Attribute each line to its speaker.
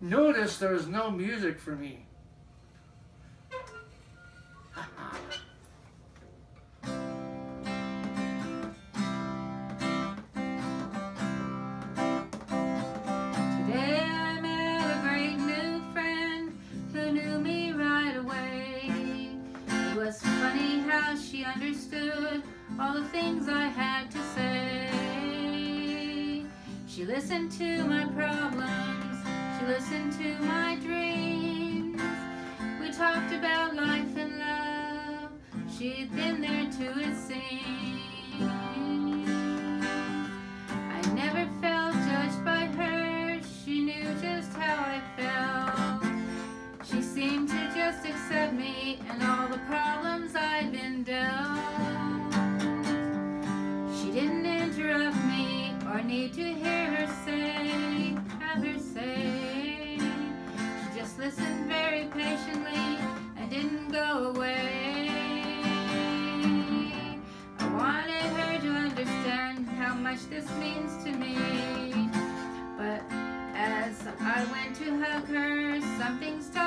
Speaker 1: noticed there is no music for me.
Speaker 2: Today I met a great new friend who knew me right away. It was funny how she understood all the things I had to say. She listened to my problems, she listened to my dreams. We talked about life and love, she'd been there too, it seems. I never felt judged by her, she knew just how I felt. She seemed to just accept me and all the problems I'd been dealt. She didn't interrupt me or need to hear much this means to me. But as I went to hug her, something me.